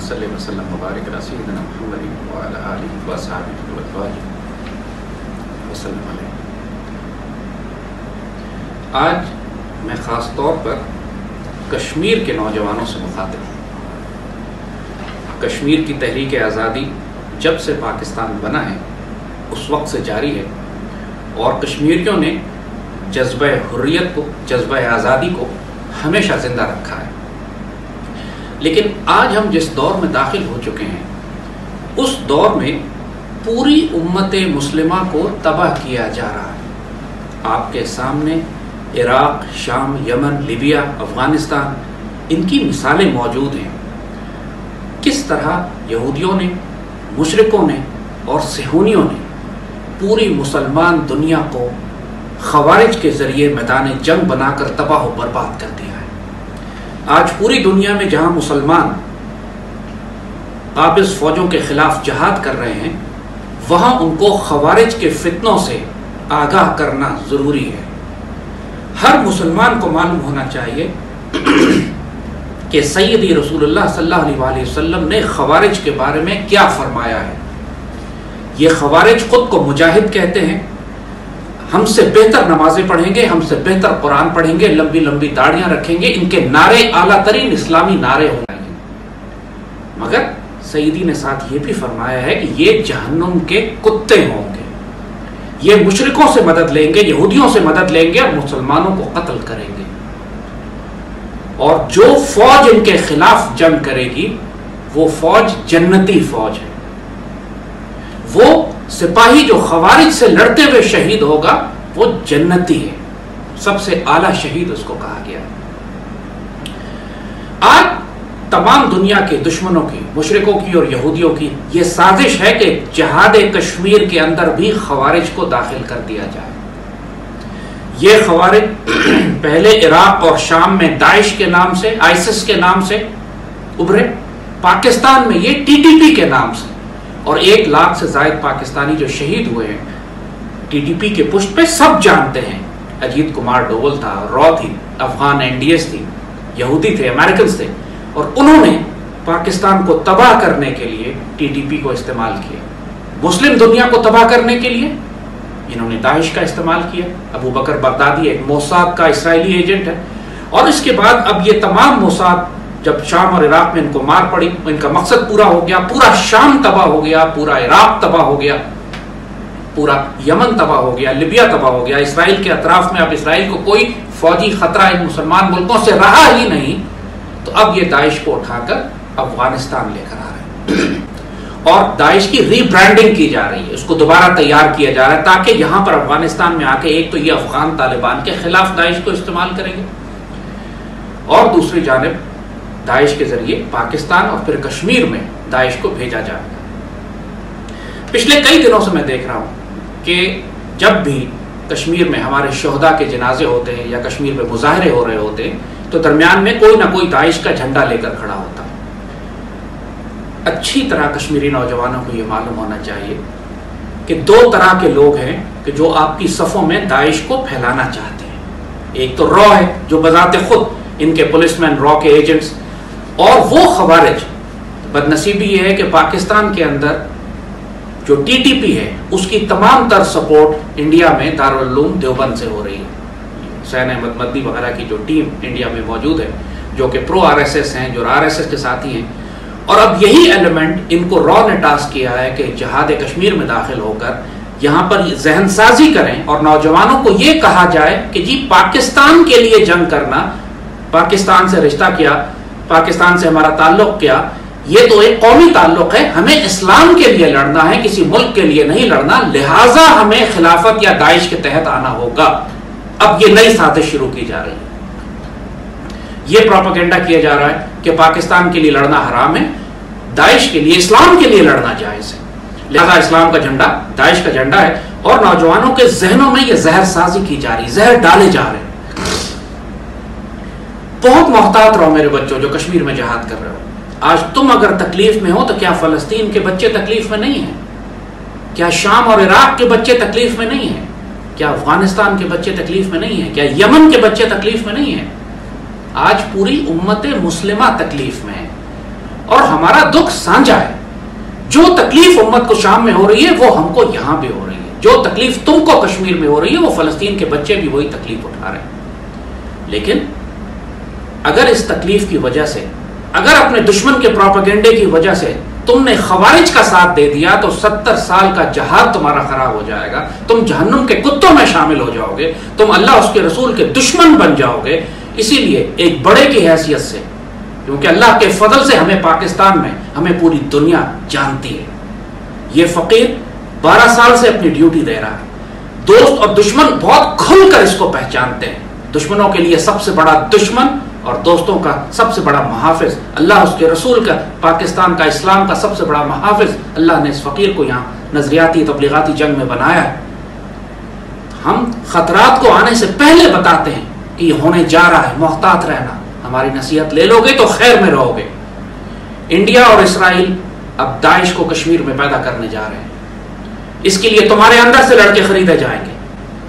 صلی وسلم مبارک علی سیدنا محمد وعلى آلہ وصحبہ واتباعہ وسلم علیہ آج میں خاص طور پر کشمیر کے نوجوانوں سے مخاطب ہوں. کشمیر کی تحریک آزادی جب سے پاکستان بنا ہے، اس وقت سے جاری ہے اور کشمیریوں نے جذبہ حریت کو، جذبہ آزادی کو ہمیشہ زندہ رکھا ہے۔ لیکن آج ہم جس دور میں داخل ہو چکے ہیں، اس دور میں پوری امت مسلمہ کو تباہ کیا جا رہا ہے۔ آپ کے سامنے عراق، شام، یمن، لیبیا، افغانستان، ان کی مثالیں موجود ہیں۔ کس طرح یہودیوں نے مشرقوں نے اور سہونیوں نے پوری مسلمان دنیا کو خوارج کے ذریعے میدان جنگ بنا کر تباہ و برباد کر دیا۔ آج پوری دنیا میں جہاں مسلمان قابض فوجوں کے خلاف جہاد کر رہے ہیں، وہاں ان کو خوارج کے فتنوں سے آگاہ کرنا ضروری ہے۔ ہر مسلمان کو معلوم ہونا چاہیے کہ سیدی رسول اللہ صلی اللہ علیہ وسلم نے خوارج کے بارے میں کیا فرمایا ہے۔ یہ خوارج خود کو مجاہد کہتے ہیں ہم سے بہتر نمازیں پڑھیں گے، ہم سے بہتر قرآن پڑھیں گے، لمبی لمبی داڑیاں رکھیں گے، ان کے نعرے اعلیٰ ترین اسلامی نعرے ہو جائیں گے۔ مگر سیدی نے ساتھ یہ بھی فرمایا ہے کہ یہ جہنم کے کتے ہوں گے۔ یہ مشرقوں سے مدد لیں گے، یہودیوں سے مدد لیں گے اور مسلمانوں کو قتل کریں گے۔ اور جو فوج ان کے خلاف جنگ کرے گی، وہ فوج جنتی فوج ہے۔ وہ سپاہی جو خوارج سے لڑتے ہوئے شہید ہوگا، وہ جنتی ہے۔ سب سے اعلیٰ شہید اس کو کہا گیا۔ آج تمام دنیا کے دشمنوں کی مشرقوں کی اور یہودیوں کی یہ سازش ہے کہ جہاد کشمیر کے اندر بھی خوارج کو داخل کر دیا جائے۔ یہ خوارج پہلے عراق اور شام میں داعش کے نام سے، آئسس کے نام سے ابھرے۔ پاکستان میں یہ ٹی ٹی پی کے نام سے۔ اور ایک لاکھ سے زائد پاکستانی جو شہید ہوئے ہیں، ٹی ٹی پی کے پشت پہ سب جانتے ہیں۔ اجیت کمار ڈوول تھا، رو تھی، افغان این ڈی ایس تھی، یہودی تھے امریکنز تھے، اور انہوں نے پاکستان کو تباہ کرنے کے لیے ٹی ٹی پی کو استعمال کیا۔ مسلم دنیا کو تباہ کرنے کے لیے انہوں نے داعش کا استعمال کیا۔ ابو بکر بغدادی ایک موساد کا اسرائیلی ایجنٹ ہے۔ اور اس کے بعد اب یہ تمام موساد جب شام اور عراق میں ان کو مار پڑی، ان کا مقصد پورا ہو گیا، پورا شام تباہ ہو گیا، پورا عراق تباہ ہو گیا، پورا یمن تباہ ہو گیا، لیبیا تباہ ہو گیا۔ اسرائیل کے اطراف میں اب اسرائیل کو کوئی فوجی خطرہ ان مسلمان ملکوں سے رہا ہی نہیں۔ تو اب یہ داعش کو اٹھا کر افغانستان لے کر آ رہے ہیں۔ اور داعش کی ری برانڈنگ کی جا رہی ہے۔ اس کو دوبارہ تیار کیا جا رہا ہے تاکہ یہاں پر افغانستان میں آ کے ایک تو یہ افغان طالبان کے خلاف داعش کو استعمال کریں گے۔ اور دوسری جانب داعش کے ذریعے پاکستان اور پھر کشمیر میں داعش کو بھیجا جائے گا پچھلے کئی دنوں سے میں دیکھ رہا ہوں کہ جب بھی کشمیر میں ہمارے شہدا کے جنازے ہوتے ہیں یا کشمیر میں مظاہرے ہو رہے ہوتے ہیں، تو درمیان میں کوئی نہ کوئی داعش کا جھنڈا لے کر کھڑا ہوتا۔ اچھی طرح کشمیری نوجوانوں کو یہ معلوم ہونا چاہیے کہ دو طرح کے لوگ ہیں کہ جو آپ کی صفوں میں داعش کو پھیلانا چاہتے ہیں۔ ایک تو رو ہے جو بذات خود ان کے پولیس مین رو کے ایجنٹس اور وہ خوارج، بدنصیبی یہ ہے کہ پاکستان کے اندر جو ٹی ٹی پی ہے، اس کی تمام تر سپورٹ انڈیا میں دارالعلوم دیوبند سے ہو رہی ہے۔ حسین احمد مدی وغیرہ کی جو ٹیم انڈیا میں موجود ہے، جو کہ پرو آر ایس ایس ہیں، جو آر ایس ایس کے ساتھی ہیں۔ اور اب یہی ایلیمنٹ ان کو را نے ٹاسک کیا ہے کہ جہاد کشمیر میں داخل ہو کر یہاں پر ذہن سازی کریں۔ اور نوجوانوں کو یہ کہا جائے کہ جی پاکستان کے لیے جنگ کرنا، پاکستان سے رشتہ کیا پاکستان سے ہمارا تعلق کیا؟ یہ تو ایک قومی تعلق ہے، ہمیں اسلام کے لیے لڑنا ہے، کسی ملک کے لیے نہیں لڑنا، لہٰذا ہمیں خلافت یا داعش کے تحت آنا ہوگا۔ اب یہ نئی سازش شروع کی جا رہی ہے۔ یہ پروپیگنڈا کیا جا رہا ہے کہ پاکستان کے لیے لڑنا حرام ہے، داعش کے لیے، اسلام کے لیے لڑنا جائز ہے۔ لہذا اسلام کا جھنڈا، داعش کا جھنڈا ہے اور نوجوانوں کے ذہنوں میں یہ زہر سازی کی جا رہی زہر ڈالے جا رہے ہیں۔ بہت محتاط رہو میرے بچوں جو کشمیر میں جہاد کر رہے ہو۔ آج تم اگر تکلیف میں ہو تو کیا فلسطین کے بچے تکلیف میں نہیں ہیں؟ کیا شام اور عراق کے بچے تکلیف میں نہیں ہیں؟ کیا افغانستان کے بچے تکلیف میں نہیں ہیں؟ کیا یمن کے بچے تکلیف میں نہیں ہیں؟ آج پوری امت مسلمہ تکلیف میں ہے۔ اور ہمارا دکھ سانجا ہے۔ جو تکلیف امت کو شام میں ہو رہی ہے، وہ ہم کو یہاں بھی ہو رہی ہے۔ جو تکلیف تم کو کشمیر میں ہو رہی ہے، وہ فلسطین کے بچے بھی وہی تکلیف اٹھا رہے ہیں۔ لیکن اگر اس تکلیف کی وجہ سے، اگر اپنے دشمن کے پروپیگنڈے کی وجہ سے تم نے خوارج کا ساتھ دے دیا، تو ستر سال کا جہاد تمہارا خراب ہو جائے گا۔ تم جہنم کے کتوں میں شامل ہو جاؤ گے۔ تم اللہ، اس کے رسول کے دشمن بن جاؤ گے۔ اسی لیے ایک بڑے کی حیثیت سے، کیونکہ اللہ کے فضل سے ہمیں پاکستان میں، ہمیں پوری دنیا جانتی ہے۔ یہ فقیر بارہ سال سے اپنی ڈیوٹی دے رہا ہے۔ دوست اور دشمن بہت کھل کر اس کو پہچانتے ہیں۔ دشمنوں کے لیے سب سے بڑا دشمن اور دوستوں کا سب سے بڑا محافظ اللہ، اس کے رسول کا، پاکستان کا، اسلام کا سب سے بڑا محافظ اللہ نے اس فقیر کو یہاں نظریاتی، تبلیغاتی جنگ میں بنایا ہے۔ ہم خطرات کو آنے سے پہلے بتاتے ہیں کہ یہ ہونے جا رہا ہے، محتاط رہنا۔ ہماری نصیحت لے لو گے تو خیر میں رہو گے انڈیا اور اسرائیل اب داعش کو کشمیر میں پیدا کرنے جا رہے ہیں۔ اس کے لیے تمہارے اندر سے لڑکے خریدے جائیں گے۔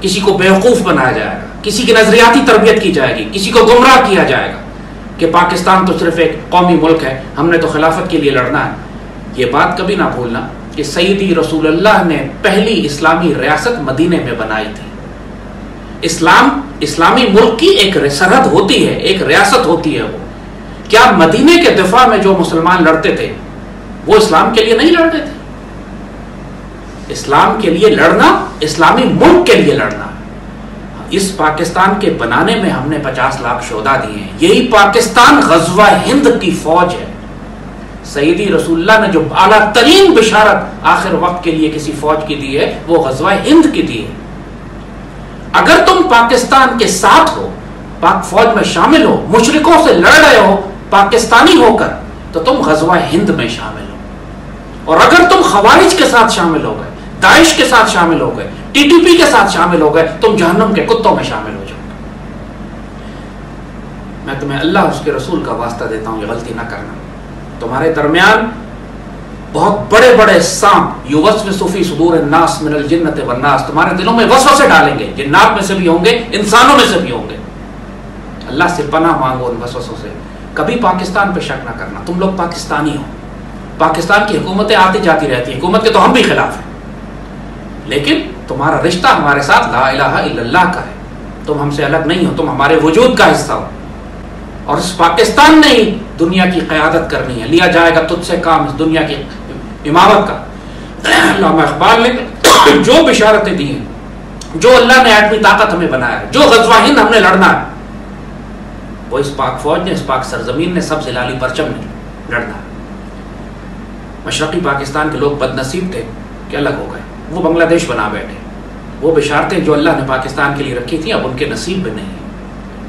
کسی کو بیوقوف بنایا جائے گا۔ کسی کی نظریاتی تربیت کی جائے گی، کسی کو گمراہ کیا جائے گا کہ پاکستان تو صرف ایک قومی ملک ہے، ہم نے تو خلافت کے لیے لڑنا ہے۔ یہ بات کبھی نہ بھولنا کہ سیدی رسول اللہ نے پہلی اسلامی ریاست مدینے میں بنائی تھی۔ اسلام، اسلامی ملک کی ایک سرحد ہوتی ہے، ایک ریاست ہوتی ہے وہ۔ کیا مدینے کے دفاع میں جو مسلمان لڑتے تھے، وہ اسلام کے لیے نہیں لڑتے تھے؟ اسلام کے لیے لڑنا، اسلامی ملک کے لیے لڑنا۔ اس پاکستان کے بنانے میں ہم نے پچاس لاکھ شہدا دیے ہیں۔ یہی پاکستان غزوہ ہند کی فوج ہے۔ سیدی رسول اللہ نے جو اعلیٰ ترین بشارت آخر وقت کے لیے کسی فوج کی دی ہے، وہ غزوہ ہند کی دی ہے۔ اگر تم پاکستان کے ساتھ ہو، پاک فوج میں شامل ہو مشرقوں سے لڑ رہے ہو، پاکستانی ہو کر، تو تم غزوہ ہند میں شامل ہو۔ اور اگر تم خوارج کے ساتھ شامل ہو گئے داعش کے ساتھ شامل ہو گئے، ٹی ٹی پی کے ساتھ شامل ہو گئے، تم جہنم کے کتوں میں شامل ہو جاؤ۔ میں تمہیں اللہ اس کے رسول کا واسطہ دیتا ہوں، یہ غلطی نہ کرنا۔ تمہارے درمیان بہت بڑے بڑے سام یوس میں صوفی صدور الناس من الجنت والناس، تمہارے دلوں میں وسو سے ڈالیں گے۔ جنات میں سے بھی ہوں گے، انسانوں میں سے بھی ہوں گے۔ اللہ سے پناہ مانگو ان وسوسوں سے۔ کبھی پاکستان پہ شک نہ کرنا، تم لوگ پاکستانی ہو۔ پاکستان کی حکومتیں آتی جاتی رہتی ہیں، حکومت کے تو ہم بھی خلاف ہیں۔ لیکن تمہارا رشتہ ہمارے ساتھ لا الہ الا اللہ کا ہے۔ تم ہم سے الگ نہیں ہو، تم ہمارے وجود کا حصہ ہو۔ اور اس پاکستان نے ہی دنیا کی قیادت کرنی ہے۔ لیا جائے گا تجھ سے کام اس دنیا کی امامت کا۔ علامہ اقبال نے جو بشارتیں دی ہیں، جو اللہ نے ایٹمی طاقت ہمیں بنایا ہے، جو غزوہ ہند ہم نے لڑنا ہے، وہ اس پاک فوج نے، اس پاک سرزمین نے، سب سے لالی پرچم نے لڑنا ہے۔ مشرقی پاکستان کے لوگ بد نصیب تھے کہ الگ ہو گئے۔ وہ بنگلہ دیش بنا بیٹھے۔ وہ بشارتیں جو اللہ نے پاکستان کے لیے رکھی تھیں، اب ان کے نصیب میں نہیں۔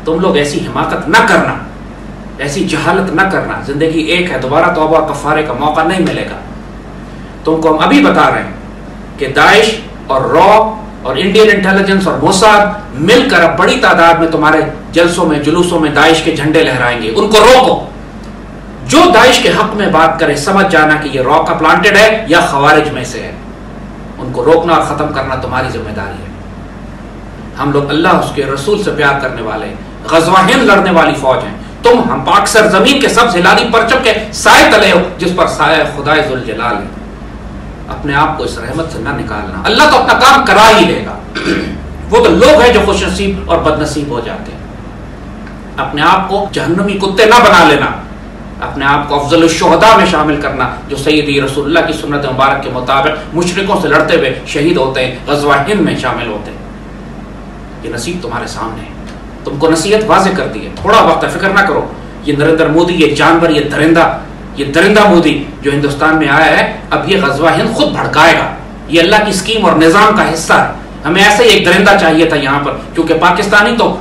تم لوگ ایسی حماقت نہ کرنا، ایسی جہالت نہ کرنا۔ زندگی ایک ہے، دوبارہ توبہ کفارے کا موقع نہیں ملے گا۔ تم کو ہم ابھی بتا رہے ہیں کہ داعش اور رو اور انڈین انٹیلیجنس اور موساد مل کر اب بڑی تعداد میں تمہارے جلسوں میں، جلوسوں میں داعش کے جھنڈے لہرائیں گے۔ ان کو روکو جو داعش کے حق میں بات کرے، سمجھ جانا کہ یہ رو کا پلانٹڈ ہے یا خوارج میں سے ہے۔ ان کو روکنا اور ختم کرنا تمہاری ذمہ داری ہے۔ ہم لوگ اللہ اس کے رسول سے پیار کرنے والے، غزوہ ہند لڑنے والی فوج ہیں۔ تم ہم پاک سر زمین کے سب سے لادی پرچم کے سائے تلے ہو، جس پر سایہ خدا ذوالجلال ہے۔ اپنے آپ کو اس رحمت سے نہ نکالنا۔ اللہ تو اپنا کام کرا ہی لے گا۔ وہ تو لوگ ہیں جو خوش نصیب اور بد نصیب ہو جاتے ہیں۔ اپنے آپ کو جہنمی کتے نہ بنا لینا۔ اپنے آپ کو افضل الشہداء میں شامل کرنا، جو سیدی رسول اللہ کی سنت مبارک کے مطابق مشرقوں سے لڑتے ہوئے شہید ہوتے ہیں، غزوہ ہند میں شامل ہوتے ہیں۔ یہ نصیب تمہارے سامنے ہے۔ تم کو نصیحت واضح کر دی ہے۔ تھوڑا وقت ہے فکر نہ کرو۔ یہ نریندر مودی، یہ جانور، یہ درندہ یہ درندہ مودی جو ہندوستان میں آیا ہے، اب یہ غزوہ ہند خود بھڑکائے گا۔ یہ اللہ کی اسکیم اور نظام کا حصہ ہے۔ ہمیں ایسے ہی ایک درندہ چاہیے تھا یہاں پر، کیونکہ پاکستانی تو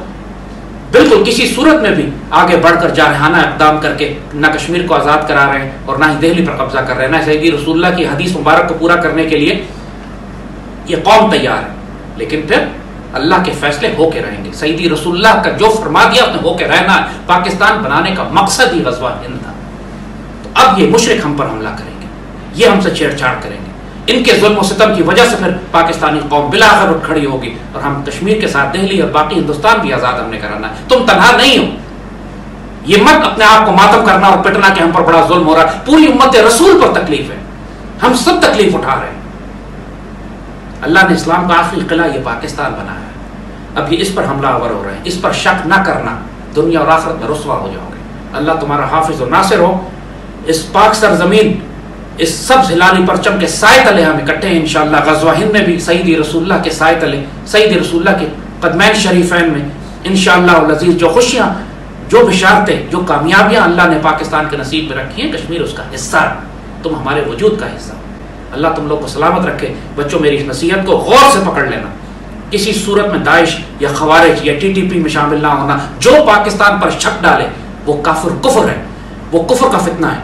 بالکل کسی صورت میں بھی آگے بڑھ کر جارحانہ اقدام کر کے نہ کشمیر کو آزاد کرا رہے ہیں اور نہ ہی دہلی پر قبضہ کر رہے ہیں۔ نہ سیدی رسول اللہ کی حدیث مبارک کو پورا کرنے کے لیے یہ قوم تیار ہے۔ لیکن پھر اللہ کے فیصلے ہو کے رہیں گے۔ سیدی رسول اللہ کا جو فرما دیا اس نے ہو کے رہنا ہے۔ پاکستان بنانے کا مقصد ہی غزوہ ہند تھا۔ تو اب یہ مشرق ہم پر حملہ کریں گے۔ یہ ہم سے چھیڑ چھاڑ کریں گے۔ ان کے ظلم و ستم کی وجہ سے پھر پاکستانی قوم بلاخر اٹھ کھڑی ہوگی اور ہم کشمیر کے ساتھ دہلی اور باقی ہندوستان بھی آزاد ہم نے کرانا ہے۔ تم تنہا نہیں ہو۔ یہ مت اپنے آپ کو ماتم کرنا اور پٹنا کہ ہم پر بڑا ظلم ہو رہا ہے۔ پوری امت رسول پر تکلیف ہے۔ ہم سب تکلیف اٹھا رہے ہیں۔ اللہ نے اسلام کا آخری قلعہ یہ پاکستان بنایا ہے۔ اب یہ اس پر حملہ آور ہو رہے ہیں۔ اس پر شک نہ کرنا۔ دنیا اور آخرت میں رسوا ہو جاؤ گے۔ اللہ تمہارا حافظ و ناصر ہو۔ اس پاک سر زمین اس سب ہلالی پرچم کے سائے تلے ہم اکٹھے ہیں انشاءاللہ۔ غزوہ ہند میں بھی سعید رسول اللہ کے سائے تلے سعید رسول اللہ کے قدمین شریفین میں انشاءاللہ العزیز جو خوشیاں، جو بشارتیں، جو کامیابیاں اللہ نے پاکستان کے نصیب میں رکھی ہیں، کشمیر اس کا حصہ ہے۔ تم ہمارے وجود کا حصہ۔ اللہ تم لوگ کو سلامت رکھے۔ بچوں، میری اس نصیحت کو غور سے پکڑ لینا۔ کسی صورت میں داعش یا خوارج یا ٹی ٹی پی میں شامل نہ ہونا، جو پاکستان پر شک ڈالے، وہ کافر کفر ہے۔ وہ کفر کا فتنہ ہے۔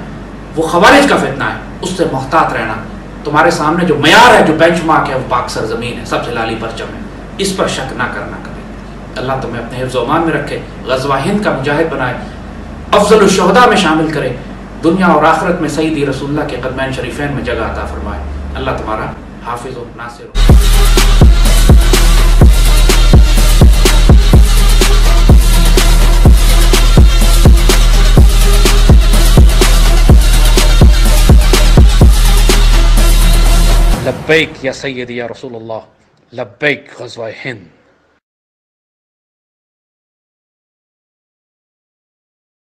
وہ خوارج کا فتنہ ہے۔ اس سے محتاط رہنا۔ تمہارے سامنے جو معیار ہے، جو بینچ مارک ہے، وہ پاک سر زمین ہے، سب سے لالی پرچم ہے۔ اس پر شک نہ کرنا کبھی۔ اللہ تمہیں اپنے حفظ و امان میں رکھے، غزوہ ہند کا مجاہد بنائے، افضل الشہداء میں شامل کرے، دنیا اور آخرت میں سعیدی رسول اللہ کے قدمین شریفین میں جگہ عطا فرمائے۔ اللہ تمہارا حافظ و ناصر ہو۔ لبيك يا سيدي يا رسول الله. لبيك غزوة هند.